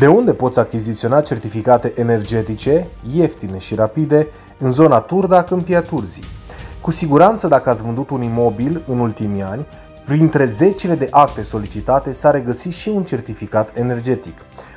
De unde poți achiziționa certificate energetice, ieftine și rapide, în zona Turda, Câmpia Turzii? Cu siguranță, dacă ați vândut un imobil în ultimii ani, printre zecile de acte solicitate s-a regăsit și un certificat energetic.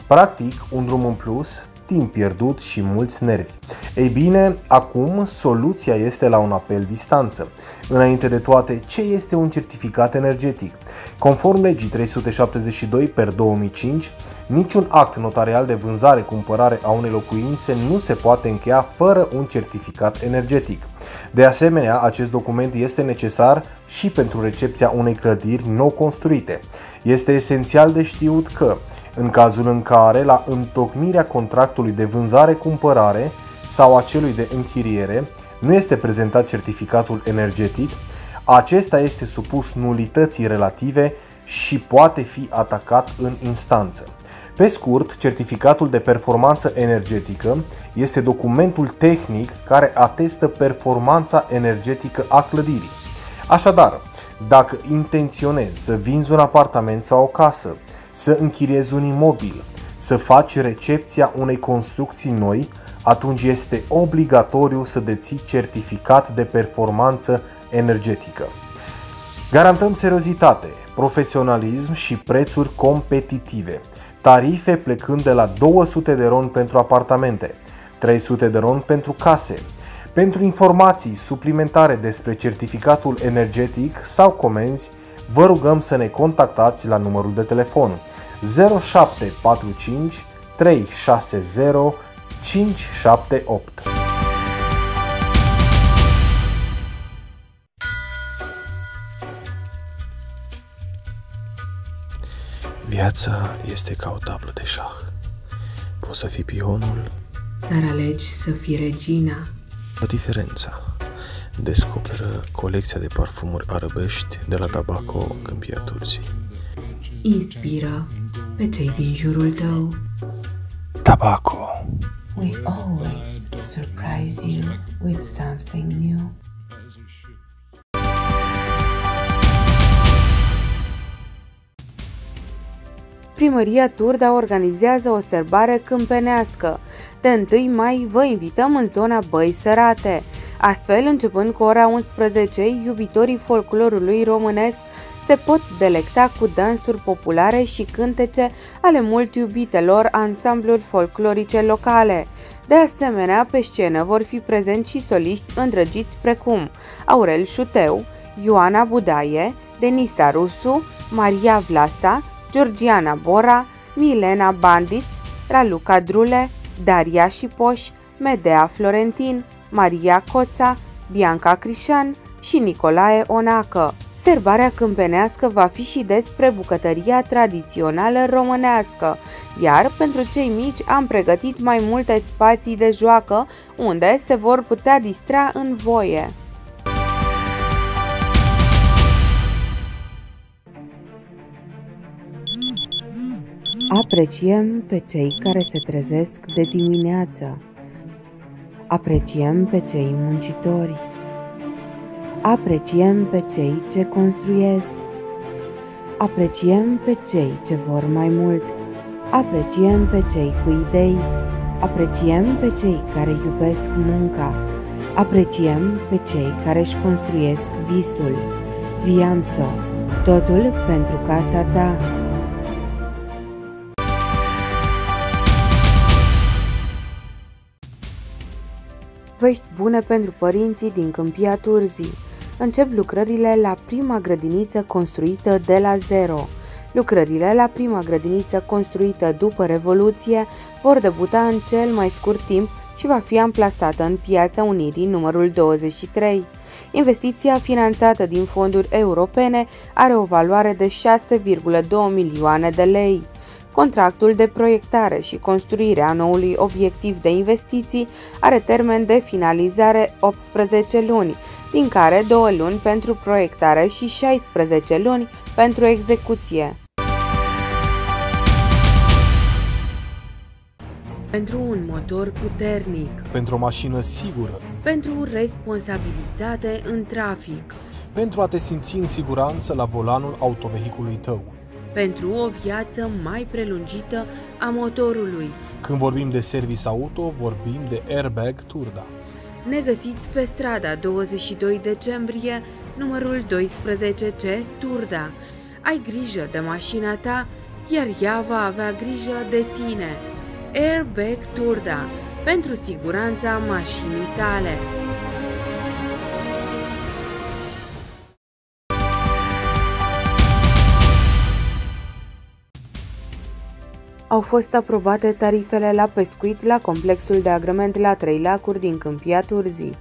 Practic, un drum în plus timp pierdut și mulți nervi. Ei bine, acum soluția este la un apel distanță. Înainte de toate, ce este un certificat energetic? Conform legii 372 per 2005, niciun act notarial de vânzare-cumpărare a unei locuințe nu se poate încheia fără un certificat energetic. De asemenea, acest document este necesar și pentru recepția unei clădiri nou construite. Este esențial de știut că în cazul în care, la întocmirea contractului de vânzare-cumpărare sau a celui de închiriere, nu este prezentat certificatul energetic, acesta este supus nulității relative și poate fi atacat în instanță. Pe scurt, certificatul de performanță energetică este documentul tehnic care atestă performanța energetică a clădirii. Așadar, dacă intenționezi să vinzi un apartament sau o casă, să închiriezi un imobil, să faci recepția unei construcții noi, atunci este obligatoriu să deții certificat de performanță energetică. Garantăm seriozitate, profesionalism și prețuri competitive. Tarife plecând de la 200 de ron pentru apartamente, 300 de ron pentru case. Pentru informații suplimentare despre certificatul energetic sau comenzi, vă rugăm să ne contactați la numărul de telefon 0745 360 578. Viața este ca o tablă de șah. Poți să fii pionul, dar alegi să fii regina. La diferența descoperă colecția de parfumuri arăbești de la Tabaco Câmpia Turzii. Inspiră pe cei din jurul tău. Tabaco. We always surprise you with something new. Primăria Turda organizează o sărbare câmpenească. De 1 mai vă invităm în zona Băi Sărate. Astfel, începând cu ora 11, iubitorii folclorului românesc se pot delecta cu dansuri populare și cântece ale mult iubitelor ansambluri folclorice locale. De asemenea, pe scenă vor fi prezenți și soliști îndrăgiți precum Aurel Șuteu, Ioana Budaie, Denisa Rusu, Maria Vlasa, Georgiana Bora, Milena Bandiț, Raluca Drule, Daria Șipoș, Medea Florentin, Maria Coța, Bianca Crișan și Nicolae Onacă. Serbarea câmpenească va fi și despre bucătăria tradițională românească, iar pentru cei mici am pregătit mai multe spații de joacă unde se vor putea distra în voie. Apreciem pe cei care se trezesc de dimineață. Apreciem pe cei muncitori. Apreciem pe cei ce construiesc. Apreciem pe cei ce vor mai mult. Apreciem pe cei cu idei. Apreciem pe cei care iubesc munca. Apreciem pe cei care își construiesc visul. Viamso, totul pentru casa ta. Vești bune pentru părinții din Câmpia Turzii. Încep lucrările la prima grădiniță construită de la zero. Lucrările la prima grădiniță construită după Revoluție vor debuta în cel mai scurt timp și va fi amplasată în Piața Unirii numărul 23. Investiția finanțată din fonduri europene are o valoare de 6,2 milioane de lei. Contractul de proiectare și construire a noului obiectiv de investiții are termen de finalizare 18 luni, din care 2 luni pentru proiectare și 16 luni pentru execuție. Pentru un motor puternic. Pentru o mașină sigură. Pentru responsabilitate în trafic. Pentru a te simți în siguranță la volanul autovehicului tău pentru o viață mai prelungită a motorului. Când vorbim de service auto, vorbim de Airbag Turda. Ne găsiți pe strada 22 decembrie, numărul 12C Turda. Ai grijă de mașina ta, iar ea va avea grijă de tine. Airbag Turda, pentru siguranța mașinii tale. Au fost aprobate tarifele la pescuit la complexul de agrement la Trei Lacuri din Câmpia Turzii.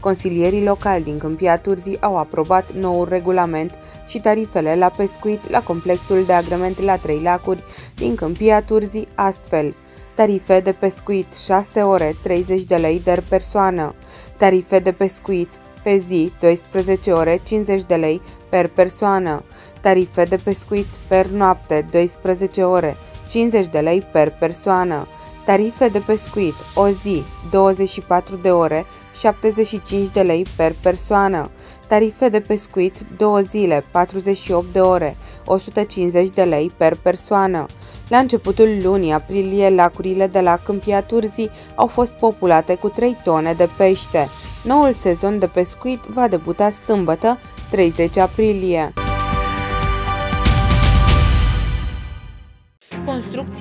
Consilierii locali din Câmpia Turzii au aprobat noul regulament și tarifele la pescuit la complexul de agrement la Trei Lacuri din Câmpia Turzii astfel. Tarife de pescuit 6 ore 30 de lei de persoană. Tarife de pescuit pe zi 12 ore 50 de lei per persoană. Tarife de pescuit per noapte 12 ore 50 de lei per persoană. Tarife de pescuit, o zi, 24 de ore, 75 de lei per persoană. Tarife de pescuit, două zile, 48 de ore, 150 de lei per persoană. La începutul lunii aprilie, lacurile de la Câmpia Turzii au fost populate cu 3 tone de pește. Noul sezon de pescuit va debuta sâmbătă, 30 aprilie.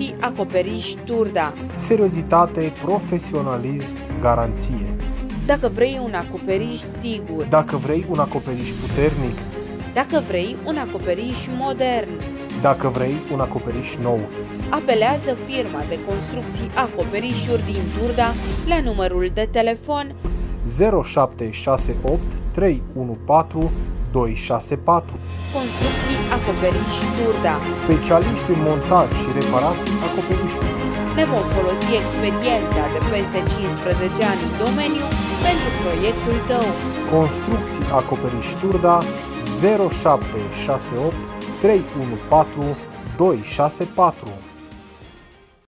Construcții Acoperiș Turda. Seriozitate, profesionalism, garanție. Dacă vrei un acoperiș sigur, Dacă vrei un acoperiș puternic, dacă vrei un acoperiș modern, dacă vrei un acoperiș nou, apelează firma de construcții Acoperișuri din Turda la numărul de telefon. 0768 314 264. Construcții Acoperiș Turda. Specialiști în montaj și reparații acoperișului. Ne vom folosi experiența de peste 15 ani în domeniu pentru proiectul tău. Construcții acoperiș Turda 0768 314 264